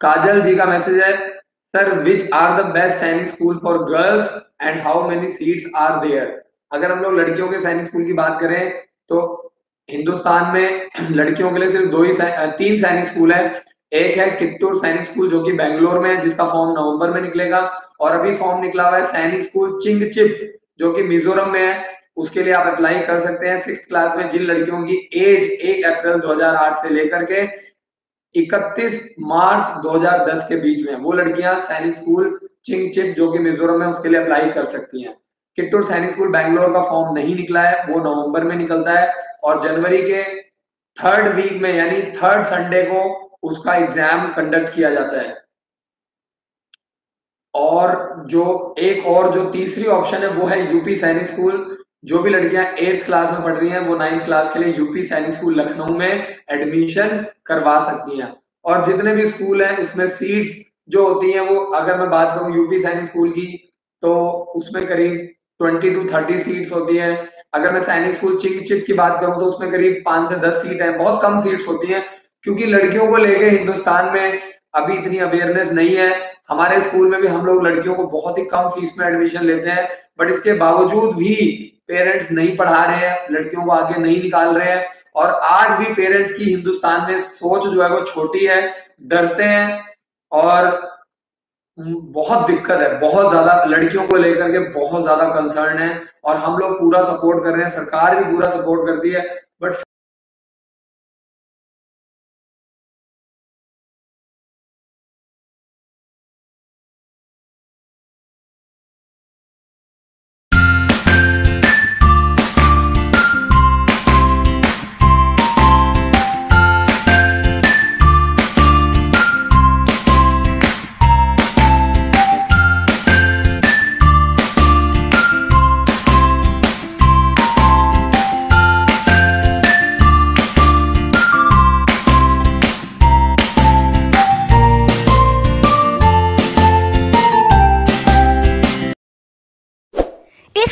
काजल जी का मैसेज है sir which are the best Sainik school for girls and how many seats are there अगर हम लोग लड़कियों के सैनिक स्कूल की बात करें तो हिंदुस्तान में लड़कियों के लिए सिर्फ़ दो ही तीन सैनिक स्कूल है। एक है कित्तूर सैनिक स्कूल जो कि बेंगलोर में है, जिसका फॉर्म नवंबर में निकलेगा। और अभी फॉर्म निकला हुआ है सैनिक स्कूल चिंग चिप जो कि मिजोरम में है। उसके लिए आप अप्लाई कर सकते हैं। सिक्स क्लास में जिन लड़कियों की एज एक अप्रैल 2008 से लेकर के 31 मार्च 2010 के बीच में। वो लड़कियाँ सैनिक स्कूल चिंग चिप जो कि मिजोरम में उसके लिए अप्लाई कर सकती हैं। किट्टूर सैनिक स्कूल बैंगलोर का फॉर्म नहीं निकला है, वो नवंबर में निकलता है और जनवरी के थर्ड वीक में, यानी थर्ड संडे को उसका एग्ज़ाम कंडक्ट किया जाता है। और जो एक और, जो तीसरी ऑप्शन है, वो है यूपी सैनिक स्कूल। जो भी लड़कियाँ एट्थ क्लास में पढ़ रही हैं, वो नाइन्थ क्लास के लिए यूपी सैनिक स्कूल लखनऊ में एडमिशन करवा सकती हैं। और जितने भी स्कूल हैं, उसमें सीट्स जो होती हैं, वो अगर मैं बात करूँ यूपी सैनिक स्कूल की तो उसमें करीब ट्वेंटी टू थर्टी सीट्स होती है। अगर मैं सैनिक स्कूल चिंग चिप की बात करूँ तो उसमें करीब पाँच से दस सीट है। बहुत कम सीट्स होती हैं, क्योंकि लड़कियों को लेके हिंदुस्तान में अभी इतनी अवेयरनेस नहीं है। हमारे स्कूल में भी हम लोग लड़कियों को बहुत ही कम फ़ीस में एडमिशन लेते हैं बट इसके बावजूद भी पेरेंट्स नहीं पढ़ा रहे हैं, लड़कियों को आगे नहीं निकाल रहे हैं और आज भी पेरेंट्स की हिंदुस्तान में सोच जो है वो छोटी है, डरते हैं और बहुत दिक्कत है, बहुत ज़्यादा लड़कियों को लेकर के बहुत ज़्यादा कंसर्न है और हम लोग पूरा सपोर्ट कर रहे हैं, सरकार भी पूरा सपोर्ट करती है बट